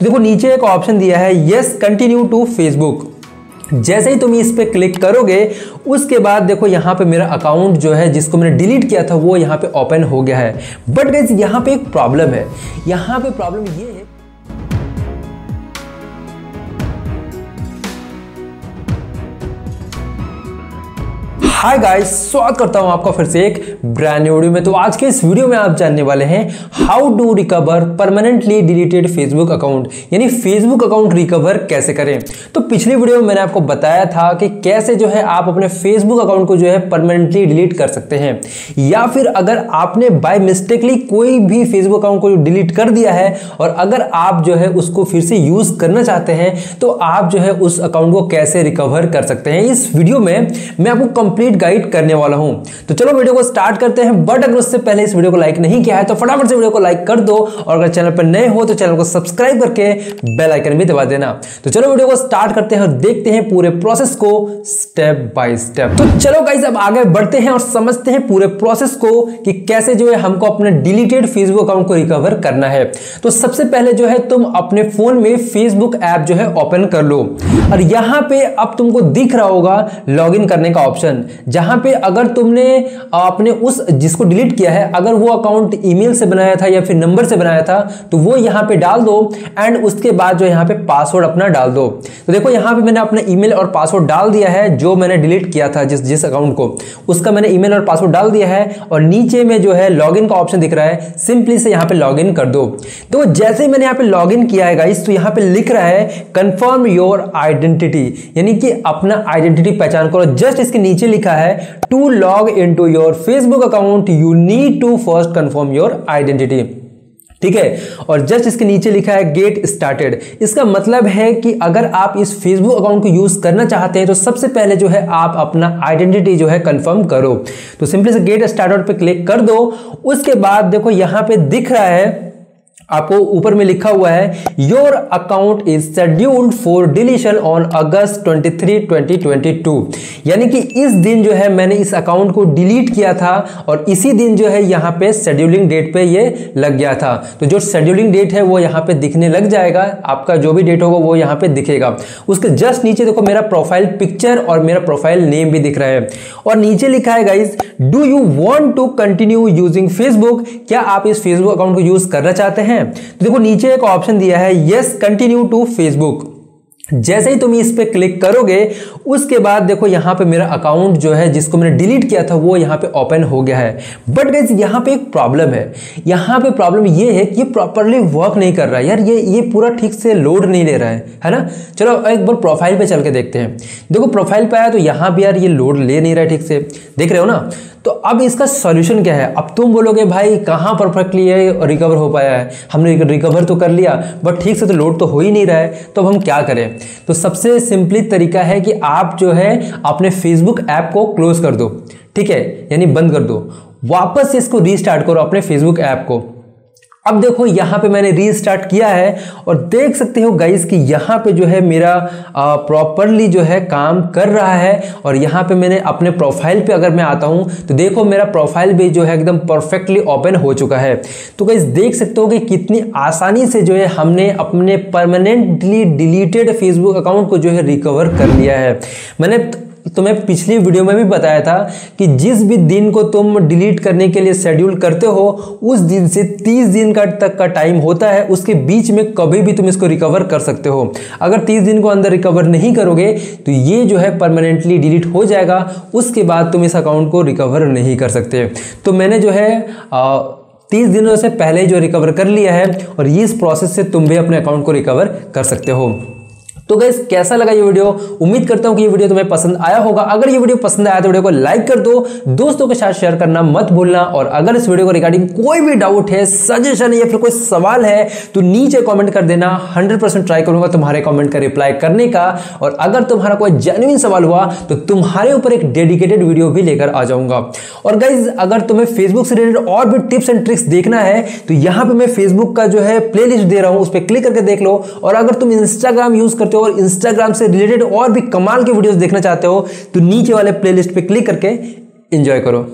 तो देखो, नीचे एक ऑप्शन दिया है यस कंटिन्यू टू फेसबुक जैसे ही तुम इस पर क्लिक करोगे, उसके बाद देखो, यहाँ पे मेरा अकाउंट जो है, जिसको मैंने डिलीट किया था, वो यहाँ पे ओपन हो गया है. बट गैस यहाँ पे एक प्रॉब्लम है. यहाँ पे प्रॉब्लम ये है हाय गाइस स्वागत करता हूँ आपका फिर से एक ब्रांड न्यू वीडियो में। तो आज के इस वीडियो में आप जानने वाले हैं how to recover permanently deleted Facebook account यानी फेसबुक अकाउंट रिकवर कैसे करें। तो पिछली वीडियो में मैंने आपको बताया था कि कैसे जो है आप अपने फेसबुक अकाउंट को जो है परमानेंटली डिलीट कर सकते हैं। या फिर अगर आपने बाय मिस्टेकली कोई भी फेसबुक अकाउंट को डिलीट कर दिया है, और अगर आप जो है उसको फिर से यूज़ करना चाहते हैं तो आप जो है उस अकाउंट को कैसे रिकवर कर सकते हैं। इस वीडियो में मैं आपको कंप्लीट कंप्लीट गाइड करने वाला हूँ। तो चलो वीडियो को स्टार्ट करते हैं। बट अगर उससे पहले इस वीडियो को लाइक नहीं किया है तो फटाफट से वीडियो को लाइक कर दो। और अगर चैनल पर नए हो तो चैनल को सब्सक्राइब करके बेल आइकन भी दबा देना। तो चलो वीडियो को स्टार्ट करते हैं और देखते हैं पूरे प्रोसेस को स्टेप बाय स्टेप तो चलो गाइस अब आगे बढ़ते हैं और समझते हैं पूरे प्रोसेस को कि कैसे जो है हमको अपने डिलीटेड फेसबुक अकाउंट को रिकवर करना है। तो सबसे पहले जो है, तुम अपने फ़ोन में फेसबुक ऐप जो है ओपन कर लो। और यहाँ पे अब तुमको दिख रहा होगा लॉगिन करने का ऑप्शन जहाँ पे अगर तुमने अपने उस जिसको डिलीट किया है, अगर वो अकाउंट ईमेल से बनाया था या फिर नंबर से बनाया था तो वो यहाँ पे डाल दो एंड उसके बाद जो यहाँ पे पासवर्ड अपना डाल दो। तो देखो, यहाँ पे मैंने अपना ईमेल और पासवर्ड डाल दिया है, जो मैंने डिलीट किया था जिस जिस अकाउंट को। उसका मैंने ईमेल और पासवर्ड डाल दिया है और नीचे में जो है लॉगिन का ऑप्शन दिख रहा है सिंपली से यहाँ पे लॉगिन कर दो। तो जैसे ही मैंने यहाँ पे लॉगिन किया है गाइस तो यहाँ पे लिख रहा है कंफर्म योर आइडेंटिटी यानी कि अपना आइडेंटिटी पहचान करो। जस्ट इसके नीचे लिखा लिखा है to log in to your Facebook account you need to first confirm your identity ठीक है? और जस्ट इसके नीचे लिखा है गेट स्टार्टेड इसका मतलब है कि अगर आप इस फेसबुक अकाउंट को यूज़ करना चाहते हैं तो सबसे पहले जो है आप अपना आइडेंटिटी जो है कंफर्म करो. तो सिंपली से गेट स्टार्टेड पे क्लिक कर दो. उसके बाद देखो, यहाँ पे दिख रहा है आपको ऊपर में लिखा हुआ है your account is scheduled for deletion on August 23 2022 यानी कि इस दिन जो है मैंने इस अकाउंट को डिलीट किया था और इसी दिन जो है यहाँ पे शेड्यूलिंग डेट पे ये लग गया था। तो जो शेड्यूलिंग डेट है वो यहाँ पे दिखने लग जाएगा, आपका जो भी डेट होगा वो यहाँ पे दिखेगा। उसके जस्ट नीचे देखो मेरा प्रोफ़ाइल पिक्चर और मेरा प्रोफ़ाइल नेम भी दिख रहा है। और नीचे लिखा है guys do you want to continue using Facebook क्या आप इस फेसबुक अकाउंट को यूज़ करना चाहते हैं? तो देखो, नीचे एक ऑप्शन दिया है यस कंटिन्यू टू फेसबुक जैसे ही तुम इस पे क्लिक करोगे, उसके बाद देखो, यहाँ पे मेरा अकाउंट जो है, जिसको मैंने डिलीट किया था, वो यहाँ पे ओपन हो गया है। बट गाइज़ यहाँ पे एक प्रॉब्लम है। यहाँ पे प्रॉब्लम ये है कि प्रॉपरली वर्क नहीं कर रहा है। यार, ये ये पूरा ठीक से लोड नहीं ले रहा है है ना? चलो, एक बार प्रोफ़ाइल पे चल के देखते हैं। देखो प्रोफ़ाइल पे आया तो यहाँ भी यार ये लोड ले नहीं रहा है ठीक से। देख रहे हो ना? तो अब इसका सॉल्यूशन क्या है? अब तुम बोलोगे, भाई, कहाँ परफेक्टली है रिकवर हो पाया है। हमने रिकवर तो कर लिया बट ठीक से तो लोड तो हो ही नहीं रहा है। तो अब हम क्या करें? तो सबसे सिंपली तरीका है कि आप जो है, अपने फेसबुक ऐप को क्लोज कर दो। ठीक है? यानी बंद कर दो। वापस इसको रीस्टार्ट करो अपने फेसबुक ऐप को। अब देखो, यहाँ पे मैंने रीस्टार्ट किया है और देख सकते हो गाइस कि यहाँ पे जो है मेरा प्रॉपरली जो है काम कर रहा है और यहाँ पे मैंने अपने प्रोफ़ाइल पे अगर मैं आता हूँ तो देखो मेरा प्रोफ़ाइल भी जो है एकदम परफेक्टली ओपन हो चुका है। तो गाइस देख सकते हो कि कितनी आसानी से जो है हमने अपने परमानेंटली डिलीटेड फेसबुक अकाउंट को जो है रिकवर कर लिया है। मैंने तुम्हें पिछली वीडियो में भी बताया था कि जिस भी दिन को तुम डिलीट करने के लिए शेड्यूल करते हो उस दिन से 30 दिन का तक का टाइम होता है उसके बीच में कभी भी तुम इसको रिकवर कर सकते हो। अगर 30 दिन को अंदर रिकवर नहीं करोगे तो ये जो है परमानेंटली डिलीट हो जाएगा उसके बाद तुम इस अकाउंट को रिकवर नहीं कर सकते। तो मैंने जो है आ, तीस दिनों से पहले जो रिकवर कर लिया है और इस प्रोसेस से तुम भी अपने अकाउंट को रिकवर कर सकते हो। तो गैस कैसा लगा ये वीडियो उम्मीद करता हूँ कि ये वीडियो तुम्हें पसंद आया होगा। अगर ये वीडियो पसंद आया तो वीडियो को लाइक कर दो, दोस्तों के साथ शेयर करना मत भूलना। और अगर इस वीडियो को रिगार्डिंग कोई भी डाउट है सजेशन या फिर कोई सवाल है तो नीचे कॉमेंट कर देना। हंड्रेड ट्राई करूँगा तुम्हारे कॉमेंट का रिप्लाई करने का। और अगर तुम्हारा कोई जेन्युइन सवाल हुआ तो तुम्हारे ऊपर एक डेडिकेटेड वीडियो भी लेकर आ जाऊँगा। और गाइज़ अगर तुम्हें फेसबुक से रिलेटेड और भी टिप्स एंड ट्रिक्स देखना है तो यहाँ पर मैं फेसबुक का जो है प्ले दे रहा हूँ, उस पर क्लिक करके देख लो। और अगर तुम इंस्टाग्राम यूज़ करते हो और इंस्टाग्राम से रिलेटेड और भी कमाल के वीडियोस देखना चाहते हो तो नीचे वाले प्लेलिस्ट पे क्लिक करके एंजॉय करो।